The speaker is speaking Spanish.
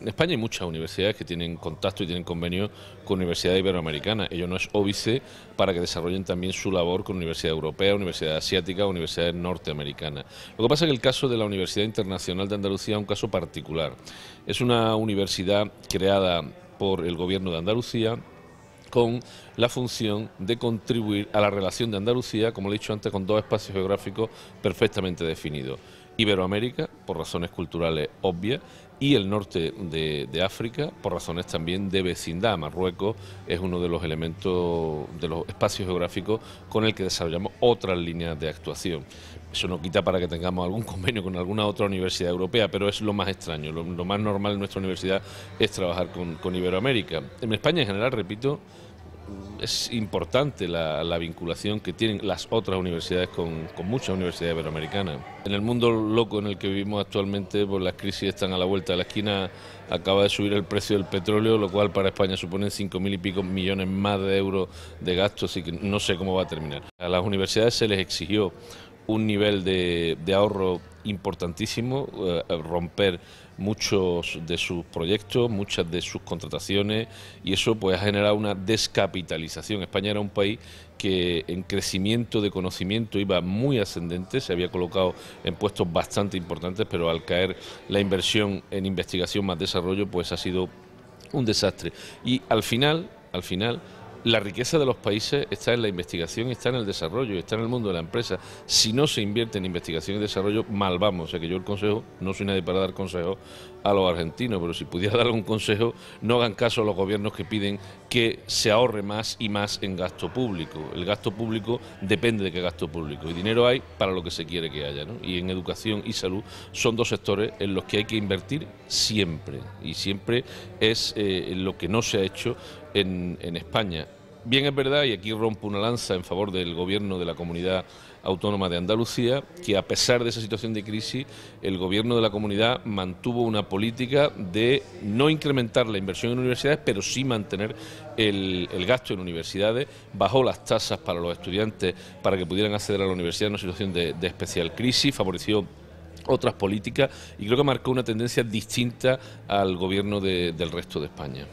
en España hay muchas universidades que tienen contacto y tienen convenio con universidades iberoamericanas. Ello no es óbice para que desarrollen también su labor con universidades europeas, universidades asiáticas, universidades norteamericanas. Lo que pasa es que el caso de la Universidad Internacional de Andalucía es un caso particular. Es una universidad creada por el gobierno de Andalucía con la función de contribuir a la relación de Andalucía, como he dicho antes, con dos espacios geográficos perfectamente definidos. Iberoamérica, por razones culturales obvias, y el norte de, África, por razones también de vecindad. Marruecos es uno de los elementos, de los espacios geográficos con el que desarrollamos otras líneas de actuación. Eso no quita para que tengamos algún convenio con alguna otra universidad europea, pero es lo más extraño. Lo, más normal en nuestra universidad es trabajar con, con Iberoamérica. En España en general, repito, es importante la, vinculación que tienen las otras universidades con, muchas universidades iberoamericanas. En el mundo loco en el que vivimos actualmente, pues las crisis están a la vuelta de la esquina, acaba de subir el precio del petróleo, lo cual para España supone cinco mil y pico millones más de euros de gastos, y que no sé cómo va a terminar. A las universidades se les exigió un nivel de, ahorro importantísimo, eh, romper muchos de sus proyectos, muchas de sus contrataciones y eso pues ha generado una descapitalización. España era un país que en crecimiento de conocimiento iba muy ascendente, se había colocado en puestos bastante importantes, pero al caer la inversión en investigación más desarrollo pues ha sido un desastre. Y al final, al final la riqueza de los países está en la investigación, está en el desarrollo, está en el mundo de la empresa. Si no se invierte en investigación y desarrollo, mal vamos. O sea que yo el consejo, no soy nadie para dar consejos a los argentinos, pero si pudiera dar un consejo, no hagan caso a los gobiernos que piden que se ahorre más y más en gasto público. El gasto público depende de qué gasto público. Y dinero hay para lo que se quiere que haya. Y en educación y salud son dos sectores en los que hay que invertir siempre. Y siempre es eh, lo que no se ha hecho en, España. Bien es verdad, y aquí rompo una lanza en favor del gobierno de la comunidad autónoma de Andalucía, que a pesar de esa situación de crisis, el gobierno de la comunidad mantuvo una política de no incrementar la inversión en universidades, pero sí mantener el, gasto en universidades, bajó las tasas para los estudiantes para que pudieran acceder a la universidad en una situación de, especial crisis, favoreció otras políticas y creo que marcó una tendencia distinta al gobierno del resto de España.